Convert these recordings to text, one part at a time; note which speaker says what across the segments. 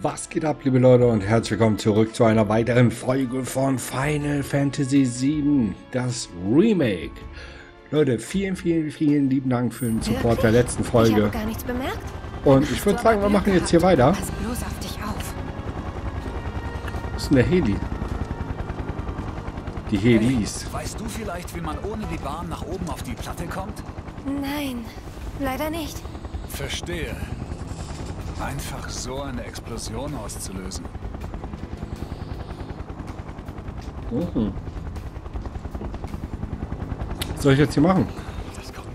Speaker 1: Was geht ab, liebe Leute, und herzlich willkommen zurück zu einer weiteren Folge von Final Fantasy VII, das Remake. Leute, vielen, vielen, vielen lieben Dank für den Support
Speaker 2: Wirklich?
Speaker 1: der letzten
Speaker 2: Ich
Speaker 1: Folge.
Speaker 2: habe gar nichts bemerkt.
Speaker 1: Und ich würde sagen, wir machen jetzt hier weiter.
Speaker 2: Pass bloß auf dich auf.
Speaker 1: Was ist denn der Heli? Die Helis.
Speaker 3: Weißt du vielleicht, wie man ohne die Bahn nach oben auf die Platte kommt?
Speaker 2: Nein, leider nicht.
Speaker 3: Verstehe. Einfach so eine Explosion auszulösen.
Speaker 1: Mhm. Was soll ich jetzt hier machen?
Speaker 3: Das kommt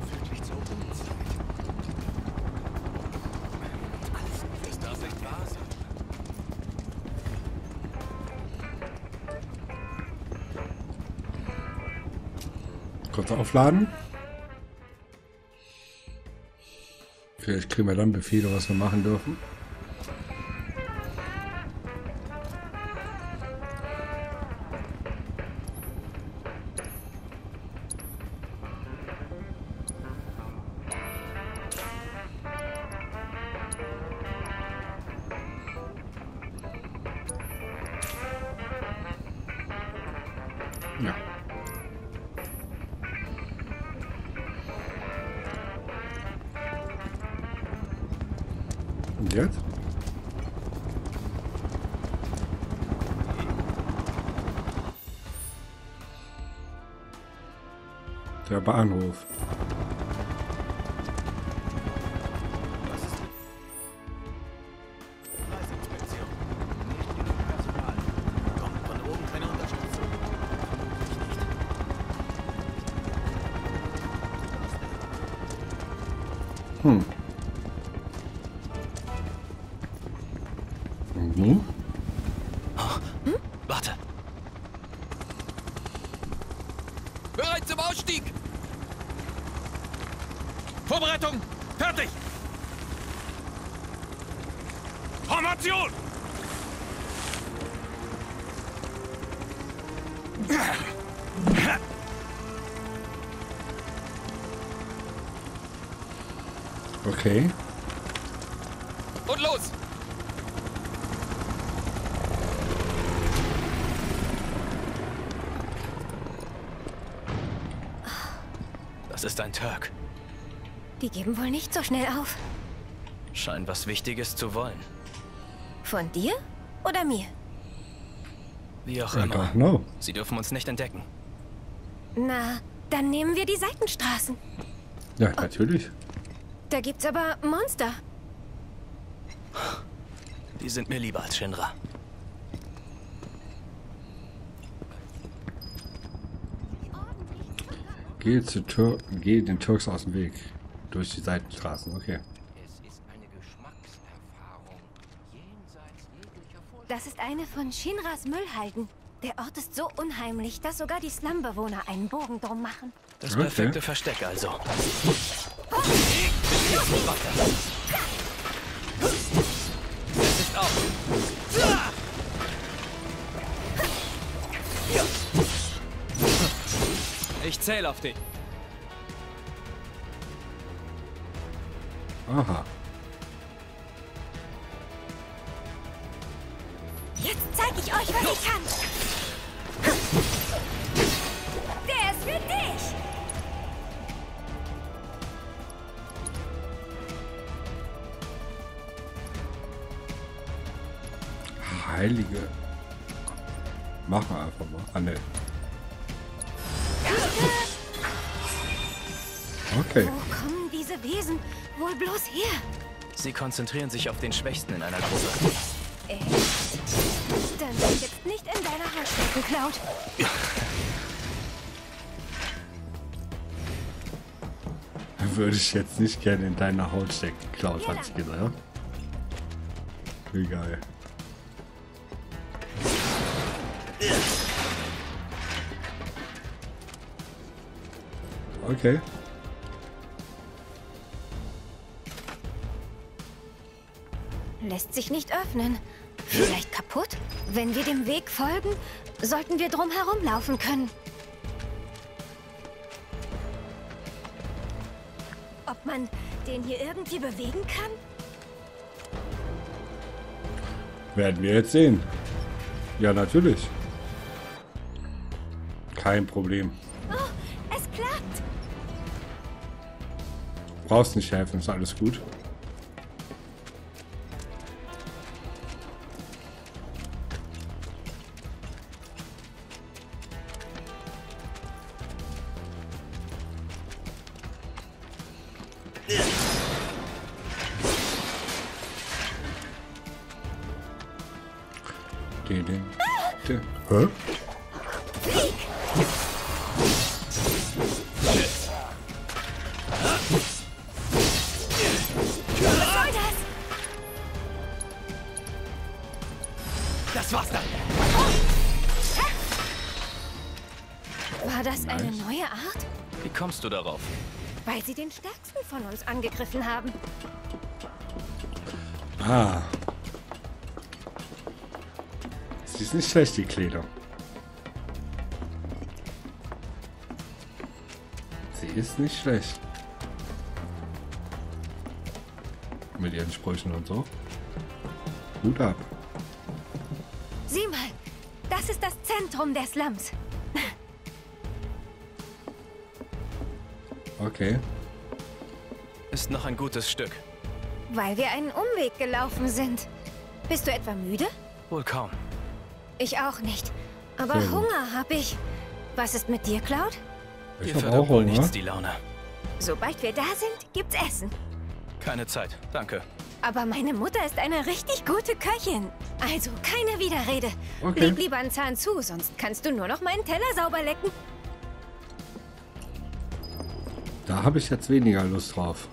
Speaker 1: Vielleicht kriegen wir dann Befehle, was wir machen dürfen. Jetzt? Der Bahnhof. Mhm.
Speaker 4: Warte. Bereit zum Ausstieg! Vorbereitung! Fertig! Formation!
Speaker 1: Okay.
Speaker 4: Und los! Das ist ein Turk.
Speaker 2: Die geben wohl nicht so schnell auf.
Speaker 4: Scheint was Wichtiges zu wollen.
Speaker 2: Von dir oder mir?
Speaker 4: Wie auch immer. Sie dürfen uns nicht entdecken.
Speaker 2: Na, dann nehmen wir die Seitenstraßen.
Speaker 1: Ja, natürlich.
Speaker 2: Da gibt's aber Monster.
Speaker 4: Die sind mir lieber als Shinra.
Speaker 1: Geh, zu Tür Geh den Türks aus dem Weg. Durch die Seitenstraßen, okay.
Speaker 5: Es ist eine Geschmackserfahrung jenseits jeglicher Vorstellung.
Speaker 2: Das ist eine von Shinras Müllhalden. Der Ort ist so unheimlich, dass sogar die Slumbewohner einen Bogen drum machen.
Speaker 4: Das
Speaker 1: Okay.
Speaker 4: perfekte Versteck also. Es ist auf. Ich zähle auf dich.
Speaker 1: Aha.
Speaker 2: Jetzt zeige ich euch, was ich kann. Der ist für dich.
Speaker 1: Heilige. Machen wir einfach mal. Ah, ne. Okay.
Speaker 2: Wo kommen diese Wesen wohl bloß her?
Speaker 4: Sie konzentrieren sich auf den Schwächsten in einer Gruppe.
Speaker 2: Echt? Dann bin ich jetzt nicht in deiner Hand stecken, Cloud.
Speaker 1: Würde ich jetzt nicht gerne in deiner Haut stecken. Klaus hat sich gesagt. Wie geil. Okay.
Speaker 2: Lässt sich nicht öffnen. Vielleicht kaputt? Wenn wir dem Weg folgen, sollten wir drum herumlaufen können. Ob man den hier irgendwie bewegen kann?
Speaker 1: Werden wir jetzt sehen. Ja, natürlich. Kein Problem.
Speaker 2: Oh, es klappt.
Speaker 1: Brauchst nicht helfen, ist alles gut. Hä?
Speaker 2: Das
Speaker 3: war's dann.
Speaker 2: War das eine neue Art?
Speaker 3: Wie kommst du darauf?
Speaker 2: Weil sie den stärksten von uns angegriffen haben.
Speaker 1: Ah. Ist nicht schlecht, die Kleidung. Sie ist nicht schlecht. Mit ihren Sprüchen und so. Hut ab.
Speaker 2: Sieh mal, das ist das Zentrum der Slums.
Speaker 1: Okay.
Speaker 3: Ist noch ein gutes Stück.
Speaker 2: Weil wir einen Umweg gelaufen sind. Bist du etwa müde?
Speaker 3: Wohl kaum.
Speaker 2: Ich auch nicht. Aber
Speaker 1: Sehr gut.
Speaker 2: Hunger hab ich. Was ist mit dir, Cloud?
Speaker 1: Ich
Speaker 3: Dir
Speaker 1: hab auch
Speaker 3: wohl
Speaker 1: Hunger.
Speaker 3: nichts die Laune.
Speaker 2: Sobald wir da sind, gibt's Essen.
Speaker 3: Keine Zeit, danke.
Speaker 2: Aber meine Mutter ist eine richtig gute Köchin. Also keine Widerrede.
Speaker 1: Okay.
Speaker 2: Leb lieber einen Zahn zu, sonst kannst du nur noch meinen Teller sauber lecken.
Speaker 1: Da habe ich jetzt weniger Lust drauf.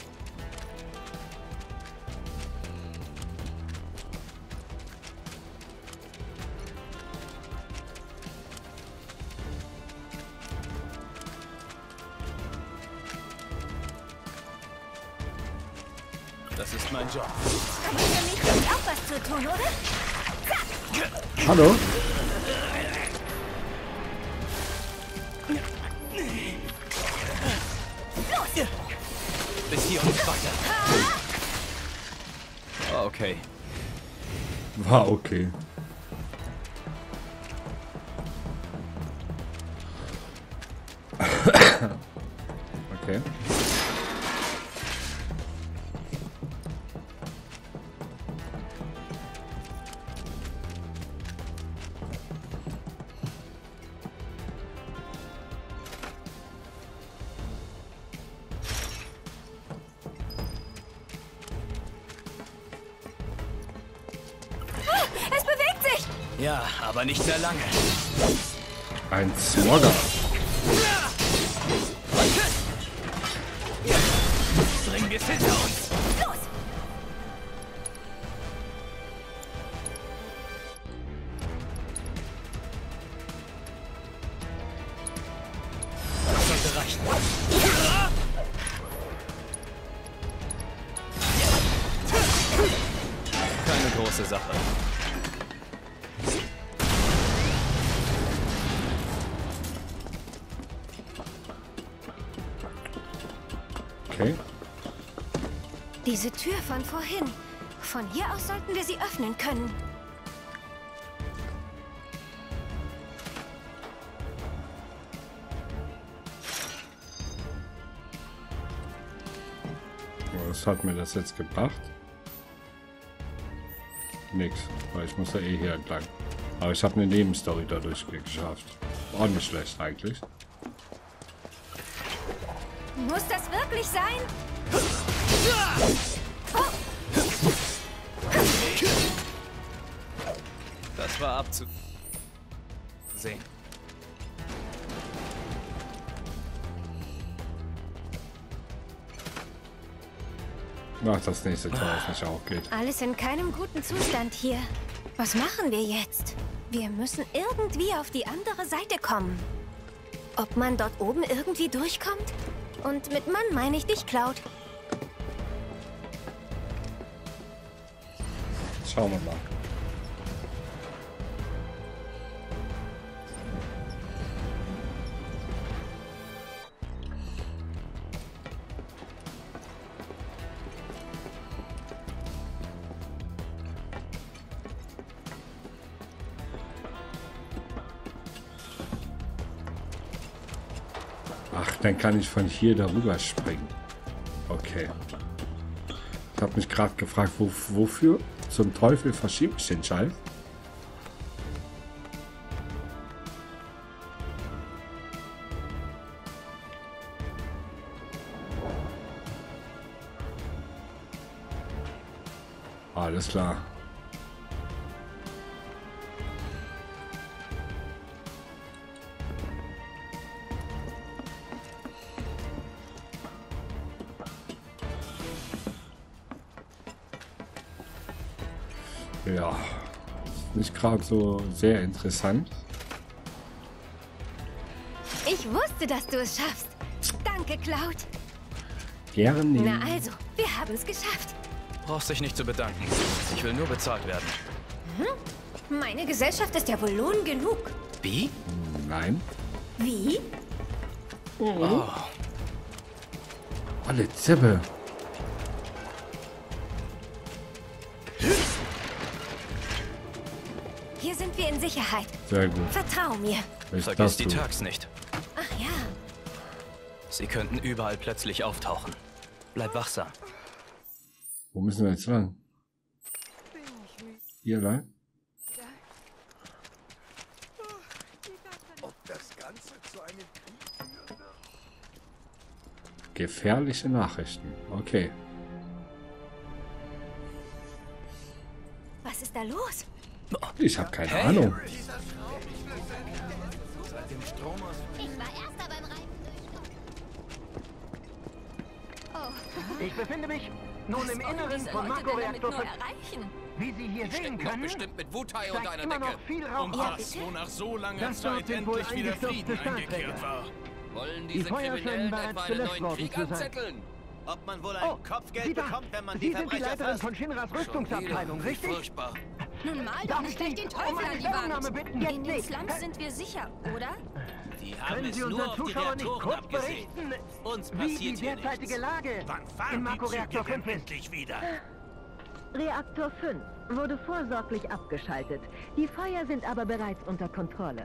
Speaker 3: Okay.
Speaker 2: Es bewegt sich!
Speaker 3: Ja, aber nicht sehr lange.
Speaker 1: Ein Smogger.
Speaker 3: Keine große Sache.
Speaker 1: Okay.
Speaker 2: Diese Tür von vorhin. Von hier aus sollten wir sie öffnen können.
Speaker 1: Hat mir das jetzt gebracht? Nix, weil ich muss ja eh hier entlang. Aber ich habe eine Nebenstory dadurch geschafft. Auch nicht schlecht eigentlich.
Speaker 2: Muss das wirklich sein?
Speaker 3: Das war abzu... sehen.
Speaker 1: Mach das nächste Tor, was nicht aufgeht.
Speaker 2: Alles in keinem guten Zustand hier. Was machen wir jetzt? Wir müssen irgendwie auf die andere Seite kommen. Ob man dort oben irgendwie durchkommt? Und mit Mann meine ich dich, Cloud.
Speaker 1: Schauen wir mal. Dann kann ich von hier darüber springen. Okay. Ich habe mich gerade gefragt, wo, wofür zum Teufel verschiebe ich den Scheiß? Alles klar. Gerade so sehr interessant.
Speaker 2: Ich wusste, dass du es schaffst. Danke, Cloud.
Speaker 1: Gerne.
Speaker 2: Na also, wir haben es geschafft.
Speaker 6: Brauchst dich nicht zu bedanken. Ich will nur bezahlt werden.
Speaker 2: Meine Gesellschaft ist ja wohl Lohn genug.
Speaker 6: Wie?
Speaker 1: Nein.
Speaker 2: Wie?
Speaker 6: Oh,
Speaker 1: Alle Zippe.
Speaker 2: Sind wir in Sicherheit.
Speaker 1: Sehr gut.
Speaker 2: Vertrau mir.
Speaker 1: Ich
Speaker 6: vergiss die. Tags nicht.
Speaker 2: Ach ja.
Speaker 6: Sie könnten überall plötzlich auftauchen. Bleib wachsam.
Speaker 1: Wo müssen wir jetzt lang? Hier lang?
Speaker 4: Ob das Ganze zu einem Krieg führen wird?
Speaker 1: Gefährliche Nachrichten. Okay.
Speaker 2: Was ist da los?
Speaker 1: Ich habe keine
Speaker 6: Hey.
Speaker 1: Ahnung.
Speaker 4: Seit dem Stromausfall
Speaker 2: Ich
Speaker 7: befinde mich nun im Inneren von Marco Reaktor 5. Wie Sie hier sehen können,
Speaker 5: bestimmt mit Wutai und einer Decke.
Speaker 7: noch viel Raum
Speaker 2: Ja,
Speaker 7: aus.
Speaker 2: bitte?
Speaker 8: Wo nach so langer
Speaker 7: Das dort
Speaker 8: Zeit endlich wieder Frieden eingekehrt war.
Speaker 5: Wollen
Speaker 7: Die
Speaker 5: diese
Speaker 7: Feuer scheinen
Speaker 5: Kriminellen
Speaker 7: bereits
Speaker 5: etwa einen neuen Krieg
Speaker 7: zu sein.
Speaker 5: anzetteln?
Speaker 4: Ob man wohl
Speaker 7: Oh,
Speaker 4: ein Kopfgeld
Speaker 7: Sie da.
Speaker 4: bekommt, wenn man
Speaker 7: Sie
Speaker 4: die
Speaker 7: sind die
Speaker 4: Verbrecher
Speaker 7: Leiterin
Speaker 4: fasst?
Speaker 7: von Shinras Rüstungsabteilung, richtig?
Speaker 5: Furchtbar.
Speaker 9: Nun mal
Speaker 7: Darf
Speaker 9: doch
Speaker 7: ich
Speaker 9: nicht
Speaker 7: Sie
Speaker 9: den Teufel an die Wand.
Speaker 7: bitten?
Speaker 9: In den
Speaker 7: nicht.
Speaker 9: Slums sind wir sicher, oder?
Speaker 4: Die haben
Speaker 7: Können
Speaker 4: es
Speaker 7: Sie
Speaker 4: nur
Speaker 7: unseren
Speaker 4: auf die
Speaker 7: Zuschauern nicht
Speaker 4: Reaktoren
Speaker 7: kurz
Speaker 4: abgesehen.
Speaker 7: berichten,
Speaker 4: Uns
Speaker 7: wie
Speaker 4: passiert
Speaker 7: die
Speaker 4: hier
Speaker 7: derzeitige. Lage in Marco Reaktor 5 ist?
Speaker 8: endlich wieder?
Speaker 10: Reaktor 5 wurde vorsorglich abgeschaltet. Die Feuer sind aber bereits unter Kontrolle.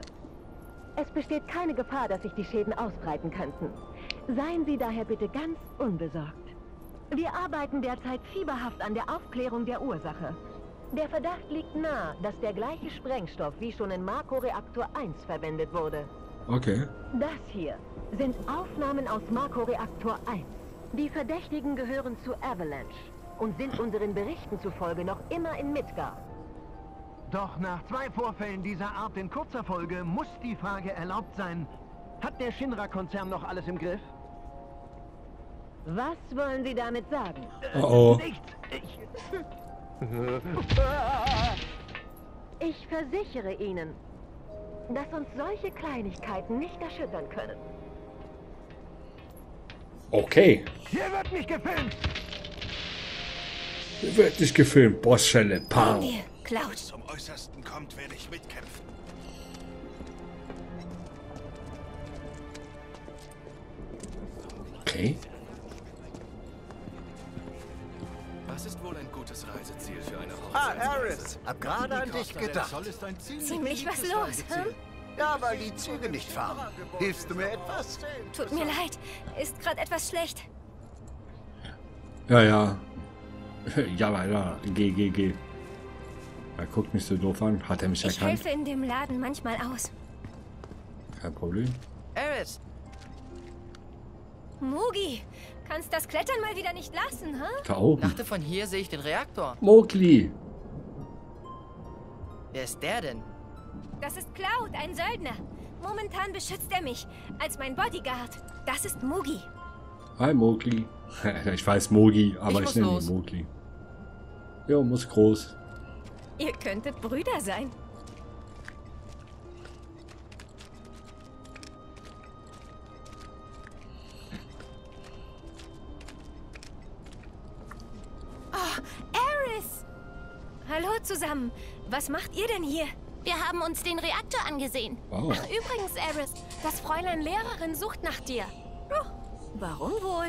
Speaker 10: Es besteht keine Gefahr, dass sich die Schäden ausbreiten könnten. Seien Sie daher bitte ganz unbesorgt. Wir arbeiten derzeit fieberhaft an der Aufklärung der Ursache. Der Verdacht liegt nahe, dass der gleiche Sprengstoff wie schon in Marco Reaktor 1 verwendet wurde.
Speaker 1: Okay.
Speaker 10: Das hier sind Aufnahmen aus Marco Reaktor 1. Die Verdächtigen gehören zu Avalanche und sind unseren Berichten zufolge noch immer in Midgar.
Speaker 7: Doch nach zwei Vorfällen dieser Art in kurzer Folge muss die Frage erlaubt sein, hat der Shinra-Konzern noch alles im Griff?
Speaker 10: Was wollen Sie damit sagen?
Speaker 1: Oh oh.
Speaker 7: Nichts. Ich...
Speaker 10: Ich versichere Ihnen, dass uns solche Kleinigkeiten nicht erschüttern können.
Speaker 1: Okay.
Speaker 7: Hier wird nicht gefilmt!
Speaker 1: Wird nicht gefilmt. Bossschelle. Pow.
Speaker 2: Wir, Cloud.
Speaker 8: Zum Äußersten kommt, werde ich mitkämpfen.
Speaker 1: Okay.
Speaker 6: Ist wohl ein gutes Reiseziel für eine
Speaker 4: Ah,
Speaker 6: Hochzeit?
Speaker 4: Harris, hab gerade an dich gedacht.
Speaker 2: Ziemlich was los, hm?
Speaker 4: Ja, weil die Züge nicht fahren. Hilfst du mir etwas?
Speaker 2: Tut mir leid. Ist gerade etwas schlecht.
Speaker 1: Ja, ja. Ja, weiter. Geh, geh, geh. Er guckt mich so doof an. Hat er mich
Speaker 2: Ich
Speaker 1: erkannt?
Speaker 2: helfe in dem Laden manchmal aus.
Speaker 1: Kein Problem.
Speaker 9: Eris,
Speaker 2: Mugi, kannst das Klettern mal wieder nicht lassen, ha?
Speaker 1: Da oben.
Speaker 9: dachte von hier sehe ich den Reaktor.
Speaker 1: Mowgli.
Speaker 9: Wer ist der denn?
Speaker 2: Das ist Cloud, ein Söldner. Momentan beschützt er mich als mein Bodyguard. Das ist Mugi.
Speaker 1: Hi, Mowgli. ich weiß Mogi, aber
Speaker 9: Ich
Speaker 1: ich, nenne ihn
Speaker 9: los.
Speaker 1: Mowgli. Jo, muss groß.
Speaker 2: Ihr könntet Brüder sein. Eris! Hallo zusammen. Was macht ihr denn hier?
Speaker 11: Wir haben uns den Reaktor angesehen.
Speaker 1: Wow.
Speaker 2: Ach, übrigens, Eris, das Fräulein Lehrerin sucht nach dir. Oh, warum wohl?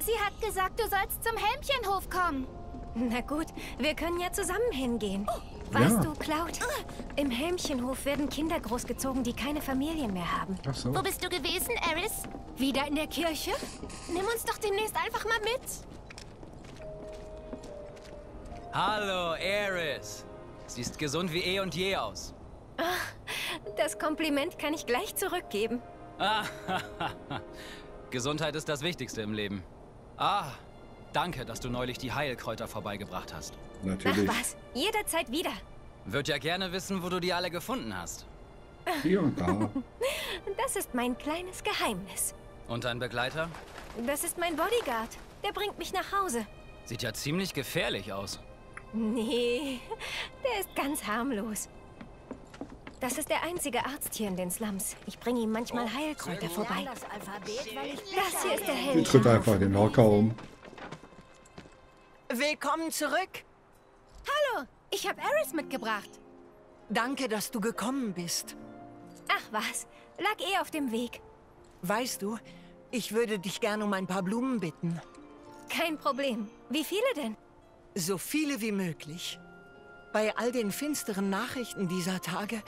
Speaker 11: Sie hat gesagt, du sollst zum Helmchenhof kommen.
Speaker 2: Na gut, wir können ja zusammen hingehen. Weißt
Speaker 1: Ja.
Speaker 2: du, Cloud, im Helmchenhof werden Kinder großgezogen, die keine Familien mehr haben.
Speaker 1: Ach so.
Speaker 11: Wo bist du gewesen, Eris?
Speaker 2: Wieder in der Kirche? Nimm uns doch demnächst einfach mal mit.
Speaker 6: Hallo, Eris. Siehst gesund wie eh und je aus.
Speaker 2: Das Kompliment kann ich gleich zurückgeben.
Speaker 6: Gesundheit ist das Wichtigste im Leben. Ah, danke, dass du neulich die Heilkräuter vorbeigebracht hast.
Speaker 2: Ach
Speaker 1: Natürlich.
Speaker 2: was, jederzeit wieder.
Speaker 6: Würd ja gerne wissen, wo du die alle gefunden hast.
Speaker 1: Hier und da.
Speaker 2: Das ist mein kleines Geheimnis.
Speaker 6: Und dein Begleiter?
Speaker 2: Das ist mein Bodyguard. Der bringt mich nach Hause.
Speaker 6: Sieht ja ziemlich gefährlich aus.
Speaker 2: Nee, der ist ganz harmlos. Das ist der einzige Arzt hier in den Slums. Ich bringe ihm manchmal Heilkräuter vorbei.
Speaker 11: Das Alphabet, weil ich
Speaker 2: Das hier ist der
Speaker 1: Die
Speaker 2: Helm.
Speaker 1: tritt einfach den Hocker um.
Speaker 12: Willkommen zurück.
Speaker 2: Hallo, ich habe Eris mitgebracht.
Speaker 12: Danke, dass du gekommen bist.
Speaker 2: Ach was, lag eh auf dem Weg.
Speaker 12: Weißt du, ich würde dich gerne um ein paar Blumen bitten.
Speaker 2: Kein Problem. Wie viele denn?
Speaker 12: So viele wie möglich. Bei all den finsteren Nachrichten dieser Tage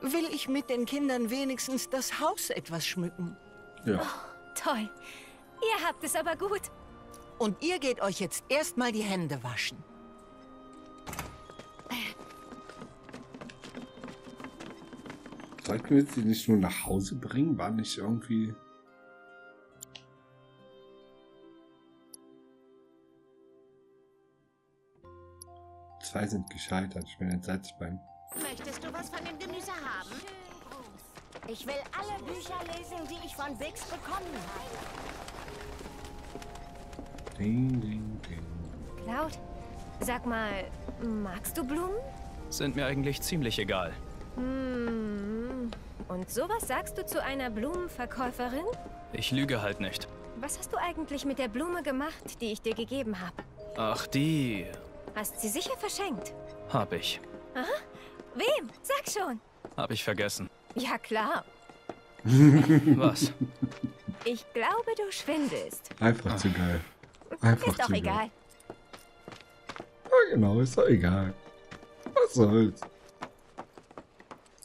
Speaker 12: will ich mit den Kindern wenigstens das Haus etwas schmücken.
Speaker 1: Ja.
Speaker 2: Toll. Ihr habt es aber gut.
Speaker 12: Und ihr geht euch jetzt erstmal die Hände waschen.
Speaker 1: Sollten wir sie nicht nur nach Hause bringen? War nicht irgendwie. Zwei sind gescheitert. Ich bin entsetzt beim.
Speaker 11: Möchtest du was von dem Gemüse haben? Ich will alle Bücher lesen, die ich von Bix bekommen habe.
Speaker 1: Ding, ding, ding.
Speaker 2: Cloud, sag mal, magst du Blumen?
Speaker 6: Sind mir eigentlich ziemlich egal.
Speaker 2: Hm. Und sowas sagst du zu einer Blumenverkäuferin?
Speaker 6: Ich lüge halt nicht.
Speaker 2: Was hast du eigentlich mit der Blume gemacht, die ich dir gegeben habe?
Speaker 6: Ach, die
Speaker 2: Hast sie sicher verschenkt?
Speaker 6: hab ich.
Speaker 2: Aha. Wem? Sag schon.
Speaker 6: Hab ich vergessen.
Speaker 2: Ja, klar.
Speaker 6: Was?
Speaker 2: Ich glaube, du schwindelst.
Speaker 1: Einfach zu geil. Einfach
Speaker 2: Ist doch
Speaker 1: zu
Speaker 2: egal.
Speaker 1: geil. Ja, genau, ist doch egal. Was soll's?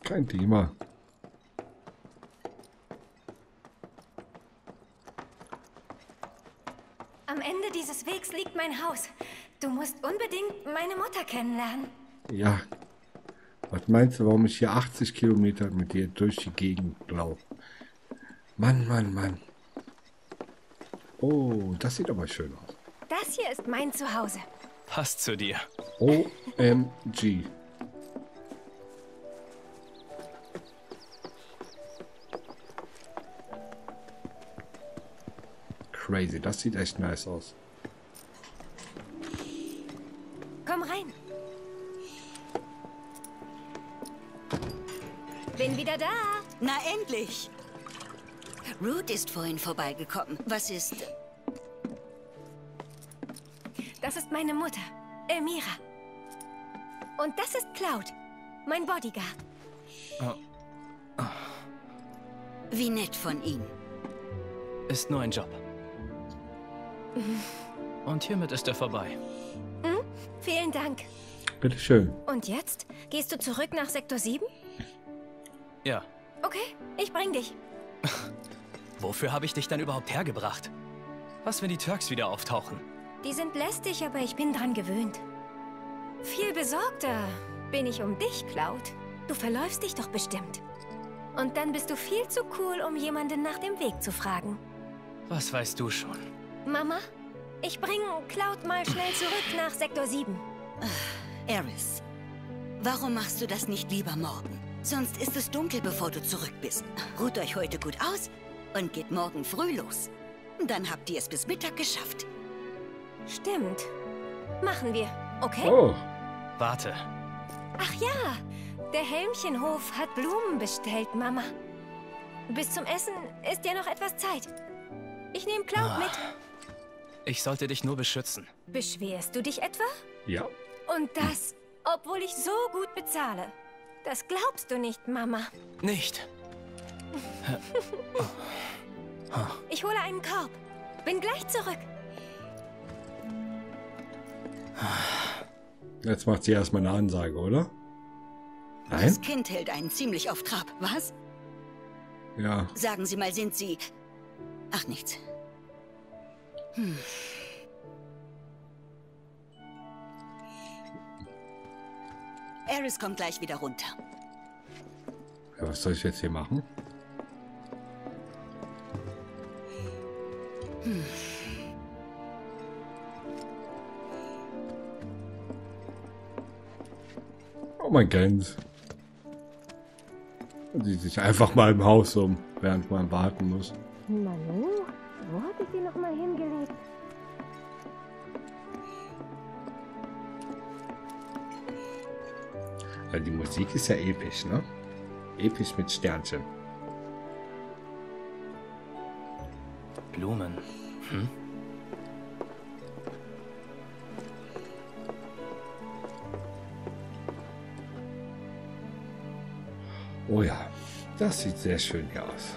Speaker 1: Kein Thema.
Speaker 2: Am Ende dieses Wegs liegt mein Haus. Du musst unbedingt meine Mutter kennenlernen.
Speaker 1: Ja. Was meinst du, warum ich hier 80 Kilometer mit dir durch die Gegend laufe? Mann, Mann, Mann. Oh, das sieht aber schön aus.
Speaker 2: Das hier ist mein Zuhause.
Speaker 6: Passt zu dir.
Speaker 1: OMG. Crazy, das sieht echt nice aus.
Speaker 2: Komm rein. Bin wieder da.
Speaker 13: Na endlich! Root ist vorhin vorbeigekommen. Was ist...
Speaker 2: Das ist meine Mutter, Elmira. Und das ist Cloud, mein Bodyguard.
Speaker 13: Wie nett von ihm.
Speaker 6: Ist nur ein Job. Und hiermit ist er vorbei.
Speaker 2: Hm? Vielen Dank.
Speaker 1: Bitteschön.
Speaker 2: Und jetzt? Gehst du zurück nach Sektor 7?
Speaker 6: Ja.
Speaker 2: Okay, ich bring dich.
Speaker 6: Wofür habe ich dich dann überhaupt hergebracht? Was, wenn die Turks wieder auftauchen?
Speaker 2: Die sind lästig, aber ich bin dran gewöhnt. Viel besorgter bin ich um dich, Cloud. Du verläufst dich doch bestimmt. Und dann bist du viel zu cool, um jemanden nach dem Weg zu fragen.
Speaker 6: Was weißt du schon?
Speaker 2: Mama, ich bringe Cloud mal schnell zurück nach Sektor 7.
Speaker 13: Eris, warum machst du das nicht lieber morgen? Sonst ist es dunkel, bevor du zurück bist. Ruht euch heute gut aus und geht morgen früh los. Dann habt ihr es bis Mittag geschafft.
Speaker 2: Stimmt. Machen wir, okay?
Speaker 1: Oh,
Speaker 6: Warte.
Speaker 2: Ach ja, der Helmchenhof hat Blumen bestellt, Mama. Bis zum Essen ist ja noch etwas Zeit. Ich nehme Cloud
Speaker 6: Ah.
Speaker 2: mit.
Speaker 6: Ich sollte dich nur beschützen.
Speaker 2: Beschwerst du dich etwa?
Speaker 1: ja.
Speaker 2: Und das, obwohl ich so gut bezahle. Das glaubst du nicht, Mama.
Speaker 6: Nicht.
Speaker 2: Ich hole einen Korb. Bin gleich zurück.
Speaker 1: Jetzt macht sie erstmal eine Ansage, oder? Nein?
Speaker 13: Das Kind hält einen ziemlich auf Trab, was?
Speaker 1: Ja.
Speaker 13: Sagen Sie mal, sind Sie... Ach, nichts. Hm. Eris kommt gleich wieder runter.
Speaker 1: ja. Was soll ich jetzt hier machen?
Speaker 13: Hm.
Speaker 1: Oh mein Gänse. Und sie sich einfach mal im Haus um, während man warten muss.
Speaker 10: Manu, wo hatte ich die nochmal hingelegt?
Speaker 1: Die Musik ist ja episch, ne? Episch mit Sternchen.
Speaker 6: Blumen. Hm?
Speaker 1: Oh ja, das sieht sehr schön hier aus.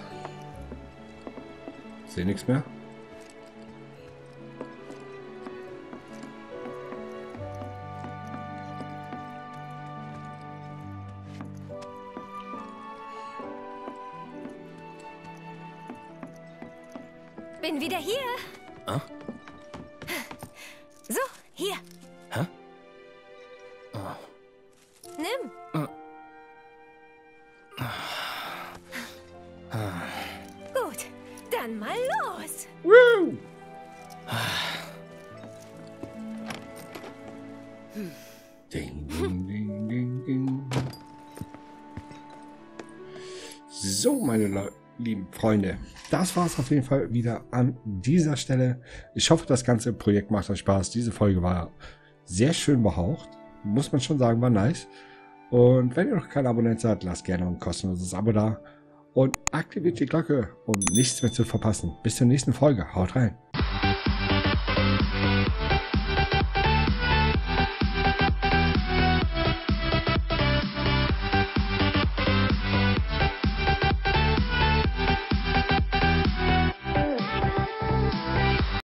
Speaker 1: Sehe nichts mehr? Ding, ding, ding, ding, ding. So, meine Le lieben Freunde, das war es auf jeden Fall wieder an dieser Stelle. Ich hoffe, das ganze Projekt macht euch Spaß. Diese Folge war sehr schön behaucht. Muss man schon sagen, war nice. Und wenn ihr noch kein Abonnent seid, lasst gerne ein kostenloses Abo da. Und aktiviert die Glocke, um nichts mehr zu verpassen. Bis zur nächsten Folge. Haut rein.